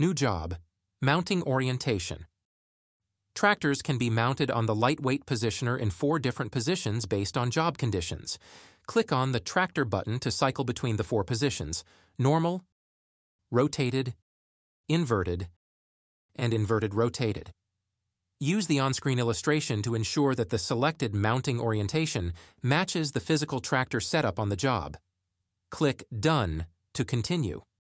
New job, mounting orientation. Tractors can be mounted on the lightweight positioner in four different positions based on job conditions. Click on the Tractor button to cycle between the four positions normal, rotated, inverted, and inverted rotated. Use the on-screen illustration to ensure that the selected mounting orientation matches the physical tractor setup on the job. Click Done to continue.